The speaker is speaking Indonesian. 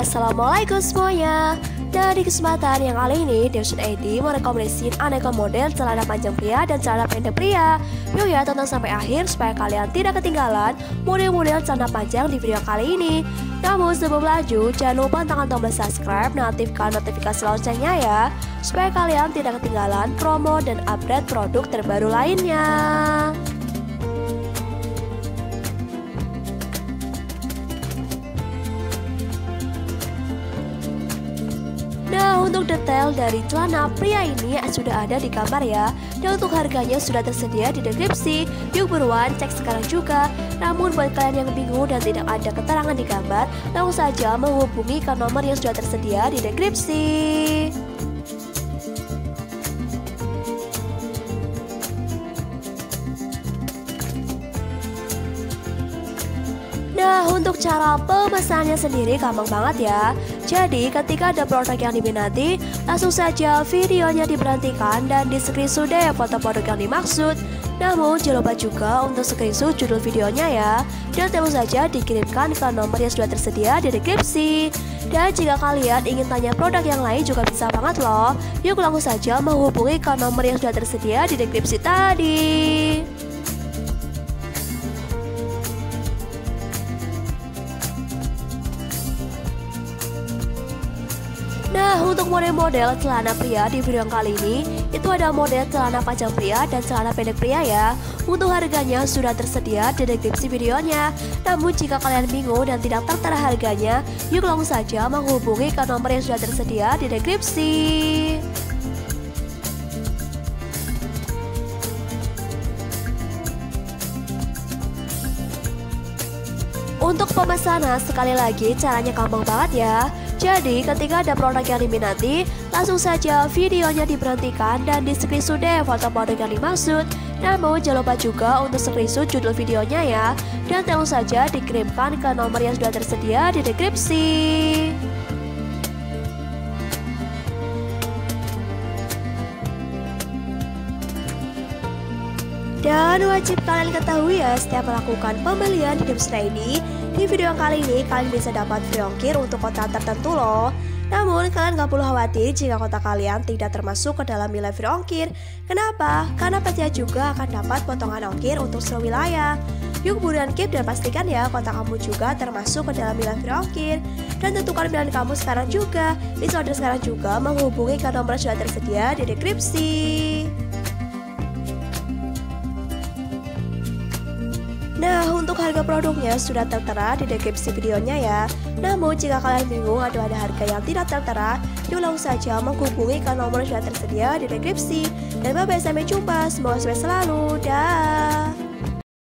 Assalamualaikum semuanya. Nah di kesempatan yang kali ini Dewson ID merekomendasikan aneka model celana panjang pria dan celana pendek pria. Yuk ya tonton sampai akhir supaya kalian tidak ketinggalan model-model celana panjang di video kali ini. Namun sebelum lanjut jangan lupa tekan tombol subscribe dan aktifkan notifikasi loncengnya ya Supaya kalian tidak ketinggalan promo dan update produk terbaru lainnya untuk detail dari celana pria ini sudah ada di kamar ya. Dan untuk harganya sudah tersedia di deskripsi. Yuk buruan cek sekarang juga. Namun buat kalian yang bingung dan tidak ada keterangan di gambar Langsung saja menghubungi ke nomor yang sudah tersedia di deskripsi untuk cara pemesannya sendiri gampang banget ya. Jadi, ketika ada produk yang diminati, langsung saja videonya diberhentikan dan di screenshot deh foto produk yang dimaksud. Namun, jangan lupa juga untuk screenshot judul videonya ya. Dan tentu saja dikirimkan ke nomor yang sudah tersedia di deskripsi. Dan jika kalian ingin tanya produk yang lain juga bisa banget loh. Yuk langsung saja menghubungi ke nomor yang sudah tersedia di deskripsi tadi. Nah, untuk model-model celana pria di video kali ini, itu ada model celana panjang pria dan celana pendek pria ya. Untuk harganya sudah tersedia di deskripsi videonya. Namun jika kalian bingung dan tidak tertera harganya, yuk langsung saja menghubungi ke nomor yang sudah tersedia di deskripsi. Untuk pemesanan sekali lagi caranya gampang banget ya. Jadi ketika ada produk yang diminati, langsung saja videonya diberhentikan dan di screenshot deh foto produk yang dimaksud. Namun jangan lupa juga untuk screenshot judul videonya ya. Dan langsung saja dikirimkan ke nomor yang sudah tersedia di deskripsi. Dan wajib kalian ketahui ya setiap melakukan pembelian di Dipstra ini Di video kali ini kalian bisa dapat free ongkir untuk kota tertentu loh. Namun kalian gak perlu khawatir jika kota kalian tidak termasuk ke dalam nilai free ongkir. Kenapa? Karena pasti juga akan dapat potongan ongkir untuk seluruh wilayah. Yuk buruan keep dan pastikan ya kota kamu juga termasuk ke dalam nilai free ongkir. Dan tentukan pilihan kamu sekarang juga. Bisa order sekarang juga menghubungi ke nomor sudah tersedia di deskripsi Nah, untuk harga produknya sudah tertera di deskripsi videonya ya. Namun, jika kalian bingung atau ada harga yang tidak tertera, yuk langsung saja menghubungi ke nomor yang sudah tersedia di deskripsi. Dan bye-bye sampai jumpa, semoga sukses selalu. Dah.